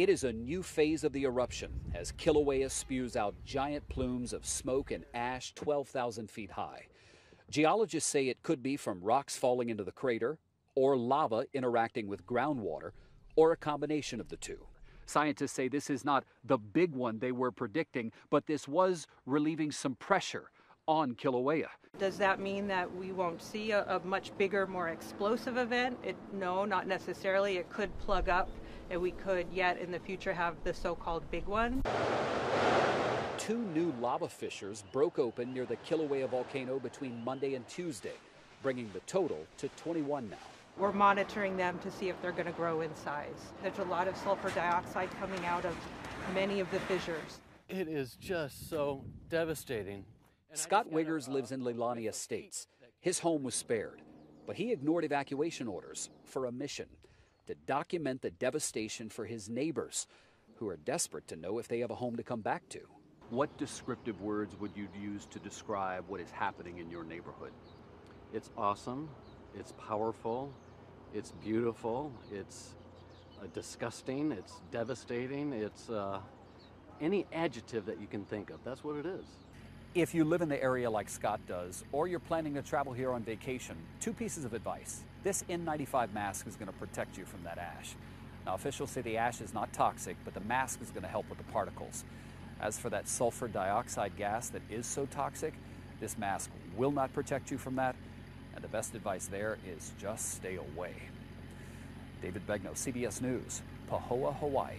It is a new phase of the eruption as Kilauea spews out giant plumes of smoke and ash 12,000 feet high. Geologists say it could be from rocks falling into the crater, or lava interacting with groundwater, or a combination of the two. Scientists say this is not the big one they were predicting, but this was relieving some pressure on Kilauea. Does that mean that we won't see a, a much bigger, more explosive event? It, no, not necessarily. It could plug up, and we could yet in the future have the so called big one. Two new lava fissures broke open near the Kilauea volcano between Monday and Tuesday, bringing the total to 21 now. We're monitoring them to see if they're going to grow in size. There's a lot of sulfur dioxide coming out of many of the fissures. It is just so devastating. Scott Wiggers lives in Leilani Estates. His home was spared, but he ignored evacuation orders for a mission to document the devastation for his neighbors who are desperate to know if they have a home to come back to. What descriptive words would you use to describe what is happening in your neighborhood? It's awesome, it's powerful, it's beautiful, it's uh, disgusting, it's devastating, it's uh, any adjective that you can think of. That's what it is. If you live in the area like Scott does, or you're planning to travel here on vacation, two pieces of advice. This N95 mask is going to protect you from that ash. Now, officials say the ash is not toxic, but the mask is going to help with the particles. As for that sulfur dioxide gas that is so toxic, this mask will not protect you from that, and the best advice there is just stay away. David Begnaud, CBS News, Pahoa, Hawaii.